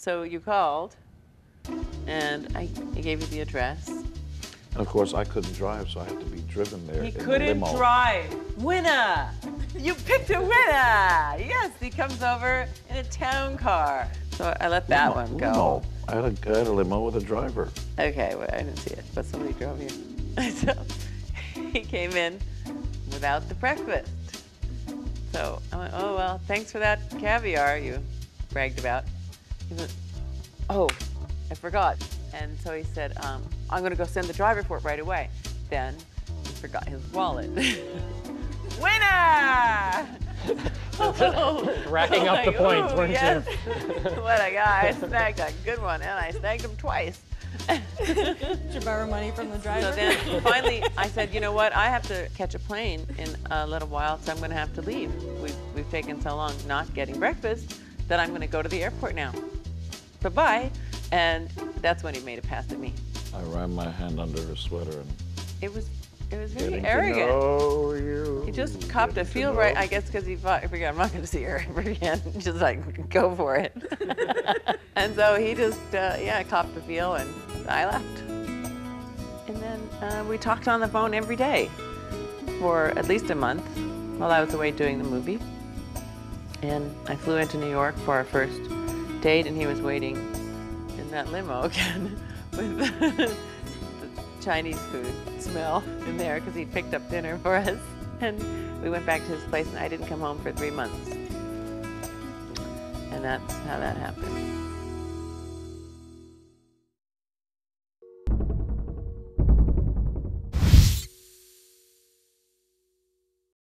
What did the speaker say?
So you called, and I, I gave you the address. And of course, I couldn't drive, so I had to be driven there. He in the couldn't limo. drive. Winner! You picked a winner! Yes, he comes over in a town car. So I let that Limo- one go. limo. I had, a, I had a limo with a driver. Okay, well, I didn't see it, but somebody drove you. so he came in without the breakfast. So I went, oh, well, thanks for that caviar you bragged about. He went, oh, I forgot. And so he said, um, I'm going to go send the driver for it right away. Then he forgot his wallet. Winner! Racking up the points, weren't yes. you? what a guy. I snagged a good one, and I snagged him twice. Did you borrow money from the driver? So then finally, I said, you know what? I have to catch a plane in a little while, so I'm going to have to leave. We've, we've taken so long not getting breakfast that I'm going to go to the airport now. Bye bye. And that's when he made a pass at me. I ran my hand under her sweater and It was it was very getting arrogant. know you. He just copped a feel right, I guess, because he thought, I'm not going to see her ever again. Just like, go for it. and so he just, uh, yeah, copped a feel, and I left. And then uh, we talked on the phone every day for at least a month while I was away doing the movie. And I flew into New York for our first date, and he was waiting in that limo again with the Chinese food smell in there because he picked up dinner for us. And we went back to his place, and I didn't come home for three months. And that's how that happened.